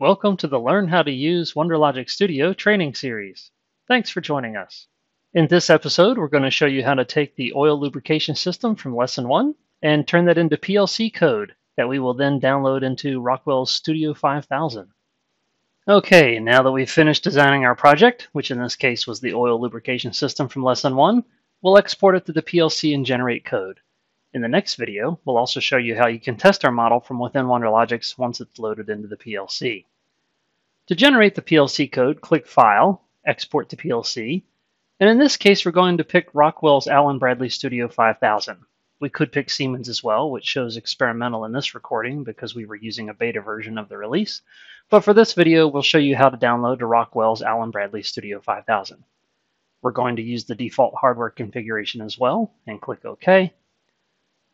Welcome to the Learn How to Use WonderLogic Studio training series. Thanks for joining us. In this episode, we're going to show you how to take the oil lubrication system from Lesson 1 and turn that into PLC code that we will then download into Rockwell's Studio 5000. Okay, now that we've finished designing our project, which in this case was the oil lubrication system from Lesson 1, we'll export it to the PLC and generate code. In the next video, we'll also show you how you can test our model from within WonderLogix once it's loaded into the PLC. To generate the PLC code, click File, Export to PLC, and in this case we're going to pick Rockwell's Allen-Bradley Studio 5000. We could pick Siemens as well, which shows experimental in this recording because we were using a beta version of the release, but for this video we'll show you how to download to Rockwell's Allen-Bradley Studio 5000. We're going to use the default hardware configuration as well, and click OK.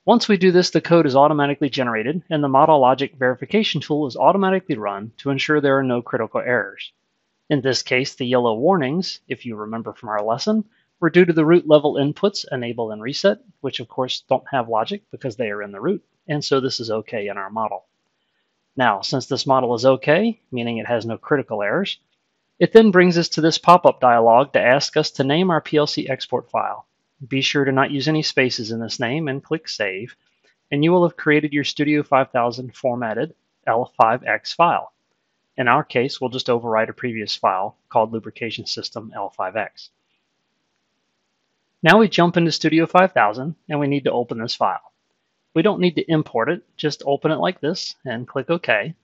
Once we do this, the code is automatically generated and the model logic verification tool is automatically run to ensure there are no critical errors. In this case, the yellow warnings, if you remember from our lesson, were due to the root level inputs enable and reset, which of course don't have logic because they are in the root, and so this is okay in our model. Now, since this model is okay, meaning it has no critical errors, it then brings us to this pop-up dialog to ask us to name our PLC export file. Be sure to not use any spaces in this name and click Save, and you will have created your Studio 5000 formatted L5X file. In our case, we'll just overwrite a previous file called Lubrication System L5X. Now we jump into Studio 5000 and we need to open this file. We don't need to import it, just open it like this and click OK.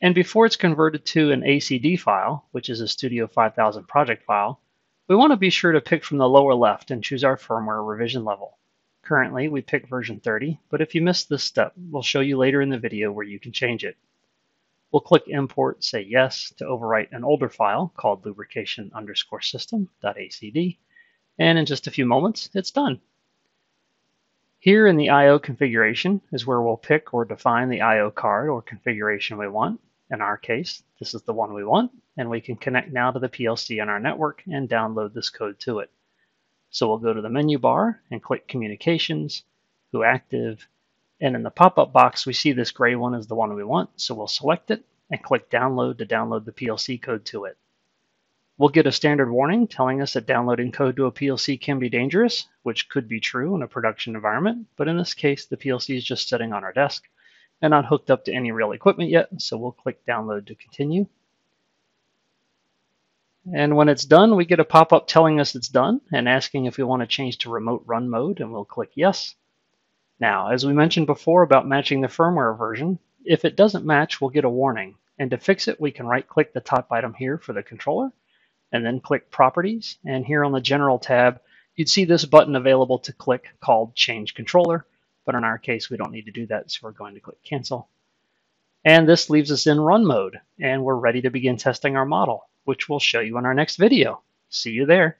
And before it's converted to an ACD file, which is a Studio 5000 project file, we want to be sure to pick from the lower left and choose our firmware revision level. Currently, we pick version 30, but if you missed this step, we'll show you later in the video where you can change it. We'll click Import, say Yes to overwrite an older file called lubrication underscore system.acd, and in just a few moments, it's done. Here in the I.O. configuration is where we'll pick or define the I.O. card or configuration we want. In our case, this is the one we want, and we can connect now to the PLC on our network and download this code to it. So we'll go to the menu bar and click Communications, Who Active, and in the pop-up box we see this gray one is the one we want, so we'll select it and click Download to download the PLC code to it. We'll get a standard warning telling us that downloading code to a PLC can be dangerous, which could be true in a production environment, but in this case the PLC is just sitting on our desk and not hooked up to any real equipment yet, so we'll click Download to continue. And when it's done, we get a pop-up telling us it's done and asking if we want to change to remote run mode, and we'll click yes. Now, as we mentioned before about matching the firmware version, if it doesn't match, we'll get a warning. And to fix it, we can right-click the top item here for the controller, and then click Properties. And here on the General tab, you'd see this button available to click called Change Controller. But in our case, we don't need to do that, so we're going to click Cancel. And this leaves us in run mode, and we're ready to begin testing our model which we'll show you in our next video. See you there.